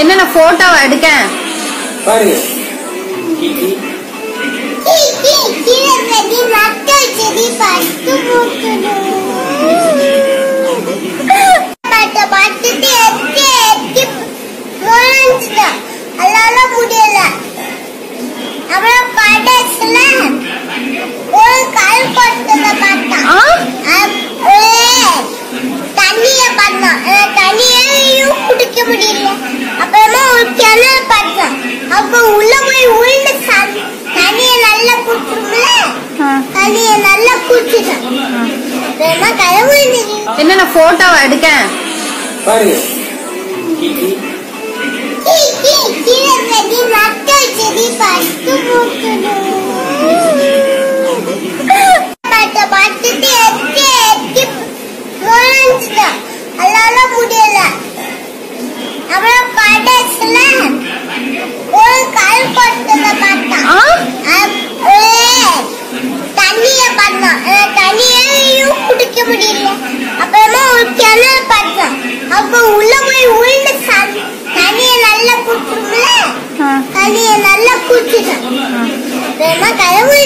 என்ன நான் போட்டோவை எடுக்கேன்? பாருங்க முடியல அப்புறம் தண்ணிய நல்லா கடவுள் என்ன நான் போட்டோவை எடுக்கேன்? பாருங்க. பார்த்துட்டு முடிஞ்சிட்டோம் அதனால நல்லா குடிச்சிட்டேன். கதவு